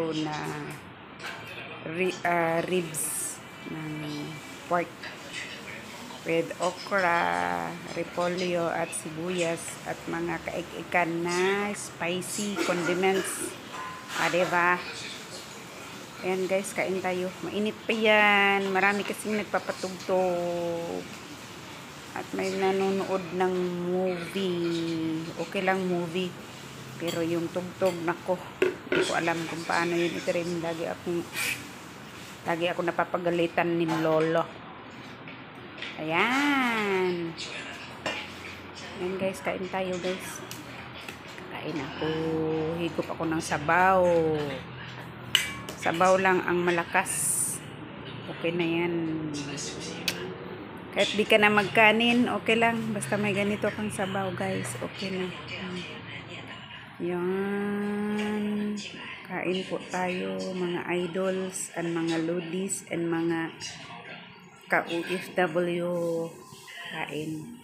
na ri- ah, ribs ng pork with okra, repolyo at sibuyas at mga kaik-ikan na spicy condiments. Ah, diba? Ayan guys, kain tayo. Mainit pa yan. Marami kasing nagpapatugtog. At may nanonood ng movie. Okay lang movie. Pero yung tugtog, nako. Hindi ko alam kung paano yun. Ito rin, lagi akong, lagi ako napapagalitan ni Lolo. Ayan. Ayan guys, kain tayo guys. Kain ako. Higop ako ng sabaw. Sabaw lang ang malakas. Okay na yan. Kahit di ka na magkanin, okay lang. Basta may ganito kang sabaw, guys. Okay na. Yan. Kain po tayo, mga idols, and mga lodies, and mga ka-UFW. Kain.